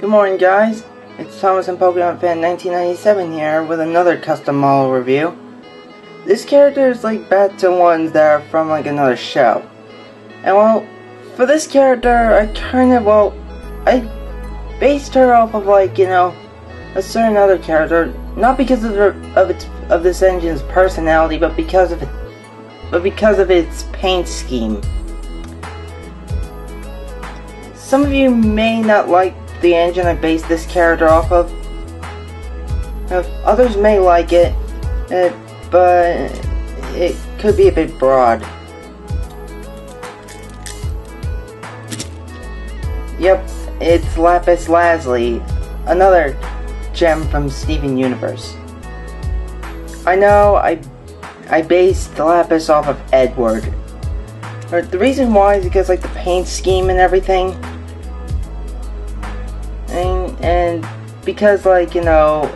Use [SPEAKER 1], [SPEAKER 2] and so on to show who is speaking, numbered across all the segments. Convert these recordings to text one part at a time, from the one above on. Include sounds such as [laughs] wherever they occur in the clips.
[SPEAKER 1] Good morning, guys. It's Thomas and Pokemon Fan 1997 here with another custom model review. This character is like back to ones that are from like another show. And well, for this character, I kind of, well, I based her off of like, you know, a certain other character, not because of, her, of its of this engine's personality, but because of it, but because of its paint scheme. Some of you may not like the engine I based this character off of. others may like it, uh, but it could be a bit broad. Yep, it's Lapis Lazuli, another gem from Steven Universe. I know I I based Lapis off of Edward. But the reason why is because like the paint scheme and everything and and because like you know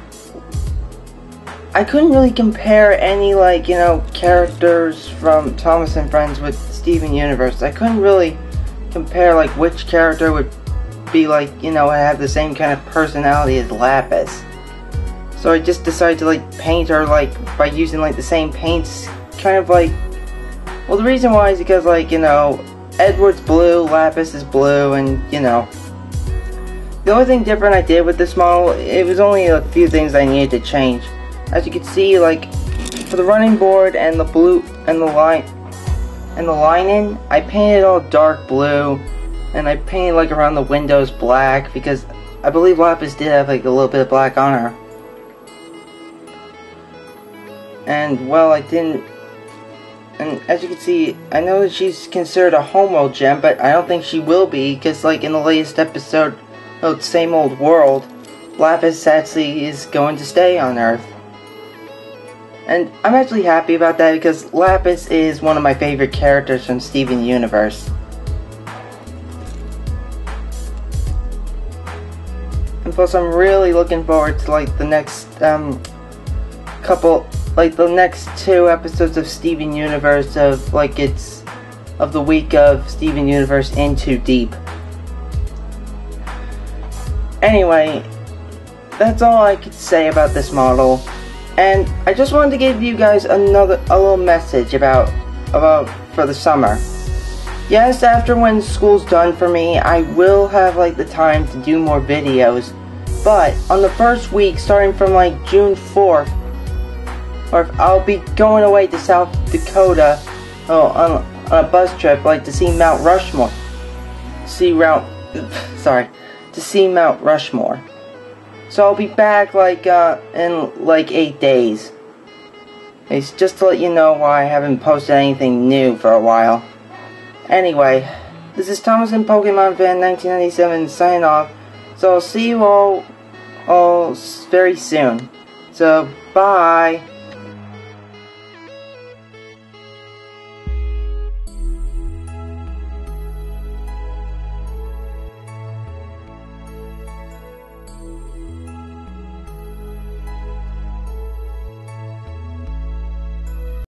[SPEAKER 1] I couldn't really compare any like you know characters from Thomas and Friends with Steven Universe. I couldn't really compare like which character would be like you know have the same kind of personality as Lapis. So I just decided to like paint her like by using like the same paints, kind of like. Well, the reason why is because like you know Edward's blue, Lapis is blue, and you know the only thing different I did with this model, it was only a few things I needed to change. As you can see, like, for the running board and the blue, and the line, and the lining, I painted all dark blue, and I painted, like, around the windows black, because I believe Lapis did have, like, a little bit of black on her. And, well, I didn't, and as you can see, I know that she's considered a homeworld gem, but I don't think she will be, because, like, in the latest episode, oh, same old world, Lapis actually is going to stay on Earth. And I'm actually happy about that because Lapis is one of my favorite characters from Steven Universe. And plus I'm really looking forward to like the next um, couple, like the next two episodes of Steven Universe of like it's, of the week of Steven Universe In Too Deep. Anyway, that's all I could say about this model. And I just wanted to give you guys another a little message about about for the summer. Yes, after when school's done for me, I will have like the time to do more videos. But on the first week, starting from like June 4th, or I'll be going away to South Dakota oh, on, on a bus trip, like to see Mount Rushmore. See Mount, [laughs] sorry, to see Mount Rushmore. So I'll be back like uh, in like eight days. It's just to let you know why I haven't posted anything new for a while. Anyway, this is Thomas and Pokemon Fan 1997 signing off. So I'll see you all all very soon. So bye.